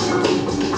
Cut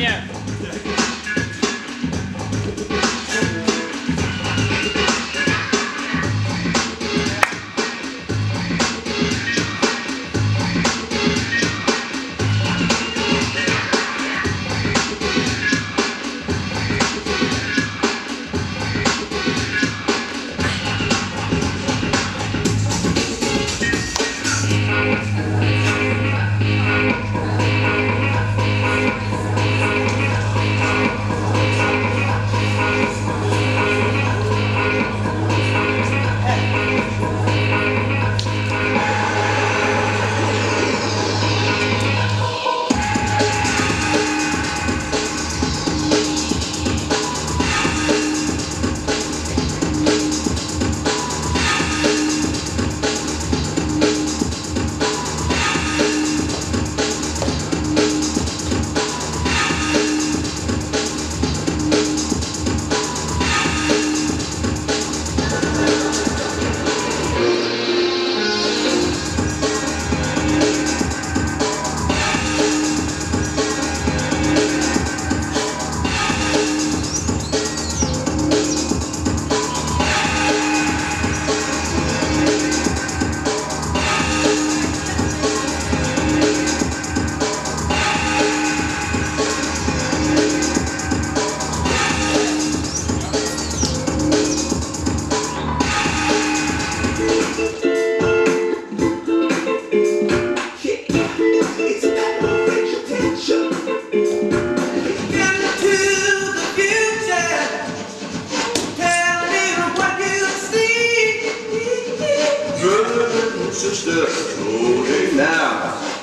ช slow it down.